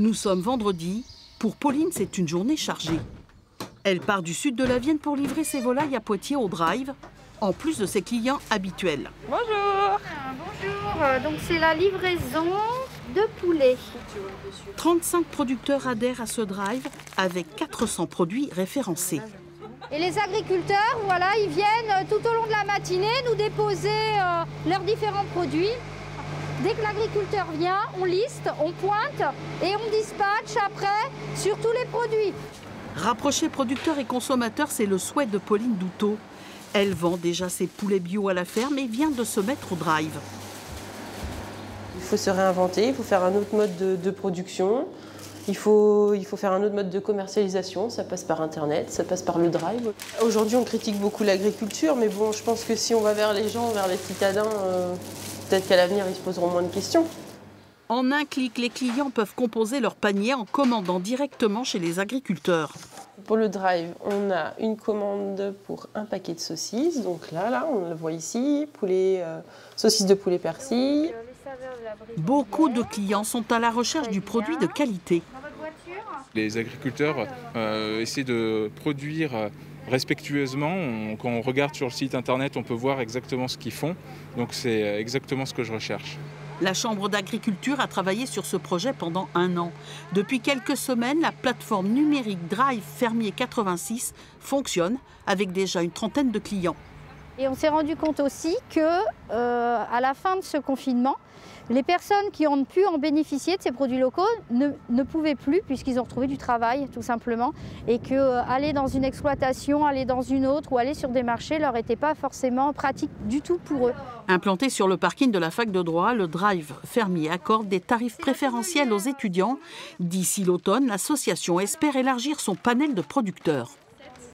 Nous sommes vendredi. Pour Pauline, c'est une journée chargée. Elle part du sud de la Vienne pour livrer ses volailles à Poitiers au drive, en plus de ses clients habituels. Bonjour Bonjour, euh, donc c'est la livraison de poulet. 35 producteurs adhèrent à ce drive avec 400 produits référencés. Et les agriculteurs, voilà, ils viennent euh, tout au long de la matinée nous déposer euh, leurs différents produits. Dès que l'agriculteur vient, on liste, on pointe et on dispatche après sur tous les produits. Rapprocher producteurs et consommateurs, c'est le souhait de Pauline Douteau. Elle vend déjà ses poulets bio à la ferme et vient de se mettre au drive. Il faut se réinventer, il faut faire un autre mode de, de production, il faut, il faut faire un autre mode de commercialisation, ça passe par Internet, ça passe par le drive. Aujourd'hui, on critique beaucoup l'agriculture, mais bon, je pense que si on va vers les gens, vers les citadins, euh, peut-être qu'à l'avenir, ils se poseront moins de questions. En un clic, les clients peuvent composer leur panier en commandant directement chez les agriculteurs. Pour le drive, on a une commande pour un paquet de saucisses. Donc là, là, on le voit ici, poulet, euh, saucisses de poulet persil. Beaucoup de clients sont à la recherche du produit de qualité. Les agriculteurs euh, essaient de produire euh, respectueusement. Quand on regarde sur le site internet, on peut voir exactement ce qu'ils font. Donc c'est euh, exactement ce que je recherche. La Chambre d'agriculture a travaillé sur ce projet pendant un an. Depuis quelques semaines, la plateforme numérique Drive Fermier 86 fonctionne avec déjà une trentaine de clients. Et on s'est rendu compte aussi que euh, à la fin de ce confinement, les personnes qui ont pu en bénéficier de ces produits locaux ne, pouvaient plus puisqu'ils ont retrouvé du travail tout simplement et que euh, aller dans une exploitation, aller dans une autre ou aller sur des marchés leur était pas forcément pratique du tout pour eux. Implanté sur le parking de la fac de droit, le Drive Fermier accorde des tarifs préférentiels aux étudiants. D'ici l'automne, l'association espère élargir son panel de producteurs.